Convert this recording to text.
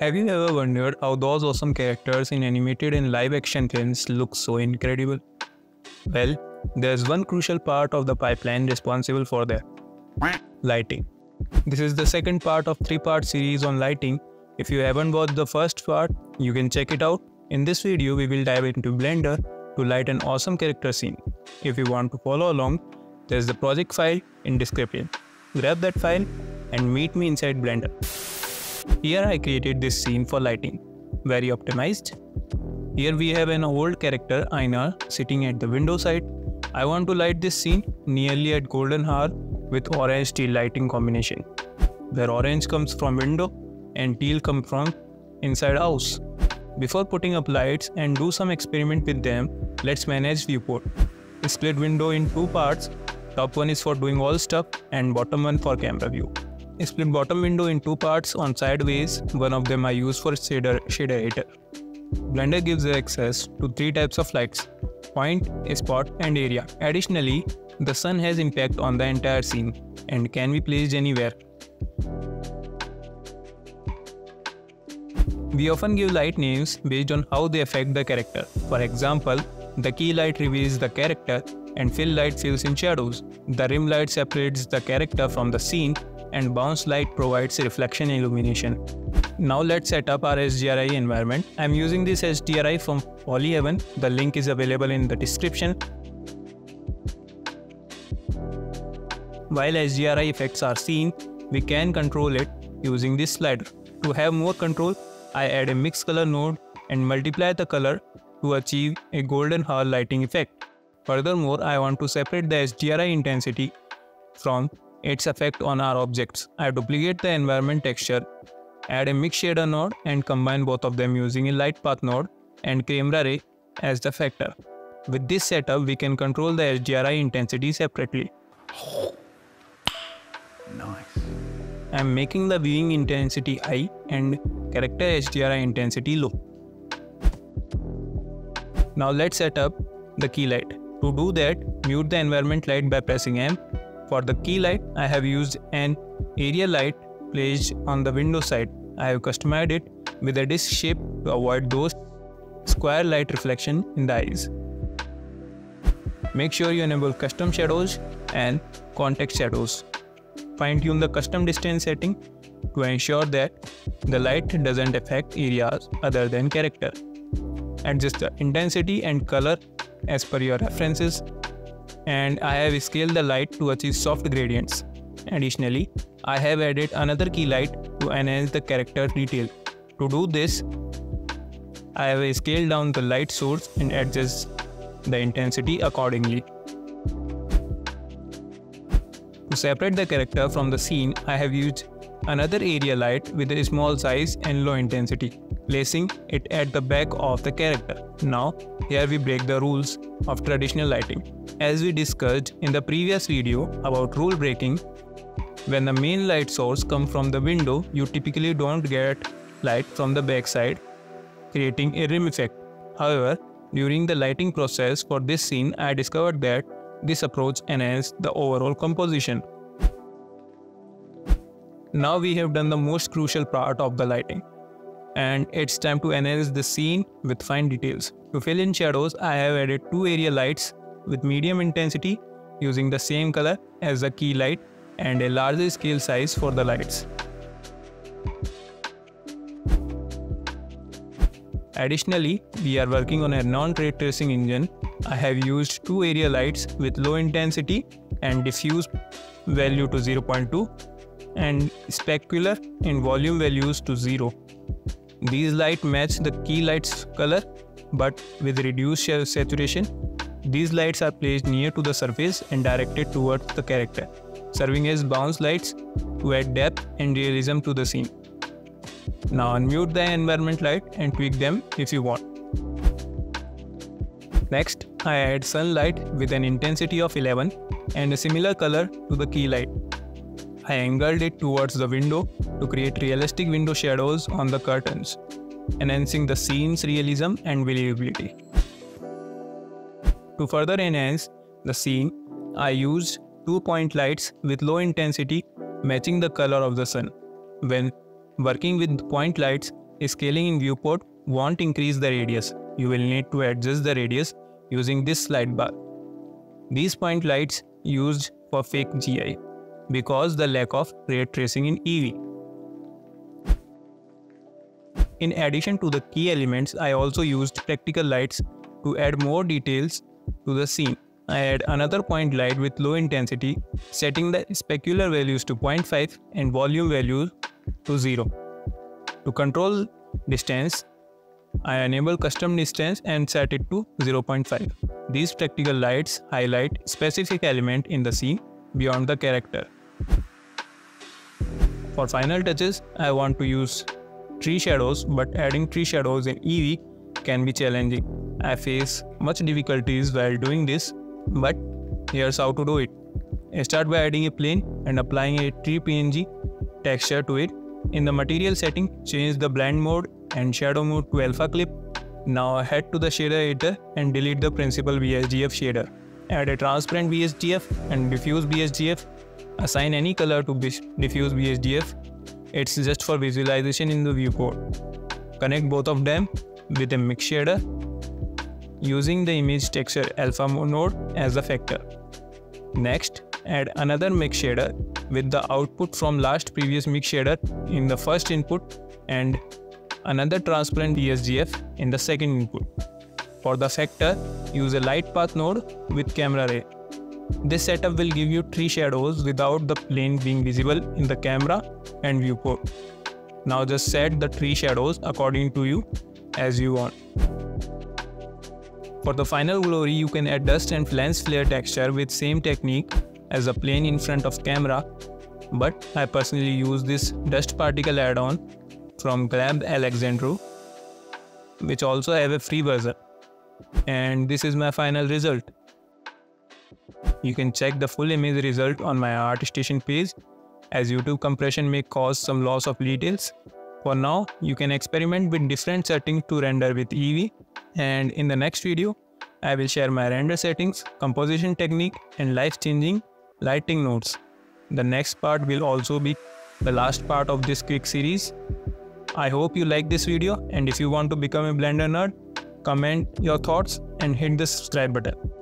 Have you ever wondered how those awesome characters in animated and live action films look so incredible? Well, there's one crucial part of the pipeline responsible for that lighting. This is the second part of three part series on lighting. If you haven't watched the first part, you can check it out. In this video, we will dive into Blender to light an awesome character scene. If you want to follow along, there's the project file in description. Grab that file and meet me inside Blender. Here I created this scene for lighting. Very optimized. Here we have an old character Einar sitting at the window side. I want to light this scene nearly at golden hour with orange teal lighting combination. Where orange comes from window and teal comes from inside house. Before putting up lights and do some experiment with them, let's manage viewport. Split window in two parts. Top one is for doing all stuff and bottom one for camera view split bottom window in two parts on sideways, one of them I use for shader, shader editor. Blender gives access to three types of lights, point, spot and area. Additionally, the sun has impact on the entire scene and can be placed anywhere. We often give light names based on how they affect the character. For example, the key light reveals the character and fill light fills in shadows. The rim light separates the character from the scene and bounce light provides reflection illumination. Now let's set up our HDRI environment. I'm using this HDRI from Poly Haven. The link is available in the description. While HDRI effects are seen, we can control it using this slider. To have more control, I add a mix color node and multiply the color to achieve a golden hour lighting effect. Furthermore, I want to separate the HDRI intensity from its effect on our objects. I duplicate the environment texture, add a mix shader node and combine both of them using a light path node and camera ray as the factor. With this setup, we can control the HDRI intensity separately. Nice. I am making the viewing intensity high and character HDRI intensity low. Now let's set up the key light. To do that, mute the environment light by pressing M for the key light, I have used an area light placed on the window side. I have customized it with a disc shape to avoid those square light reflection in the eyes. Make sure you enable custom shadows and contact shadows. Fine tune the custom distance setting to ensure that the light doesn't affect areas other than character. Adjust the intensity and color as per your references and I have scaled the light to achieve soft gradients. Additionally, I have added another key light to enhance the character detail. To do this, I have scaled down the light source and adjust the intensity accordingly. To separate the character from the scene, I have used another area light with a small size and low intensity, placing it at the back of the character. Now, here we break the rules of traditional lighting. As we discussed in the previous video about rule breaking, when the main light source comes from the window, you typically don't get light from the backside, creating a rim effect. However, during the lighting process for this scene, I discovered that this approach enhanced the overall composition. Now we have done the most crucial part of the lighting and it's time to enhance the scene with fine details. To fill in shadows, I have added two area lights with medium intensity using the same color as the key light and a larger scale size for the lights. Additionally, we are working on a non-ray tracing engine. I have used two area lights with low intensity and diffuse value to 0.2 and specular in volume values to 0. These lights match the key light's color but with reduced saturation these lights are placed near to the surface and directed towards the character, serving as bounce lights to add depth and realism to the scene. Now unmute the environment light and tweak them if you want. Next, I add sunlight with an intensity of 11 and a similar color to the key light. I angled it towards the window to create realistic window shadows on the curtains, enhancing the scene's realism and believability. To further enhance the scene, I used two point lights with low intensity matching the color of the sun. When working with point lights, scaling in viewport won't increase the radius. You will need to adjust the radius using this slide bar. These point lights used for fake GI because the lack of ray tracing in Eevee. In addition to the key elements, I also used practical lights to add more details to the scene. I add another point light with low intensity, setting the specular values to 0.5 and volume values to 0. To control distance, I enable custom distance and set it to 0.5. These practical lights highlight specific element in the scene beyond the character. For final touches, I want to use tree shadows but adding tree shadows in Eevee can be challenging. I face much difficulties while doing this but here's how to do it. Start by adding a plane and applying a tree PNG texture to it. In the material setting, change the blend mode and shadow mode to alpha clip. Now head to the shader editor and delete the Principled BSDF shader. Add a transparent BSDF and diffuse BSDF. Assign any color to diffuse BSDF. It's just for visualization in the viewport. Connect both of them with a mix shader using the image texture alpha node as a factor. Next, add another mix shader with the output from last previous mix shader in the first input and another transparent BSDF in the second input. For the factor, use a light path node with camera ray. This setup will give you three shadows without the plane being visible in the camera and viewport. Now just set the three shadows according to you as you want. For the final glory, you can add dust and lens flare texture with same technique as a plane in front of camera, but I personally use this dust particle add-on from Gleb Alexandrov, which also have a free version. And this is my final result. You can check the full image result on my ArtStation page as YouTube compression may cause some loss of details. For now, you can experiment with different settings to render with Eevee and in the next video, I will share my render settings, composition technique and life-changing lighting notes. The next part will also be the last part of this quick series. I hope you like this video and if you want to become a Blender nerd, comment your thoughts and hit the subscribe button.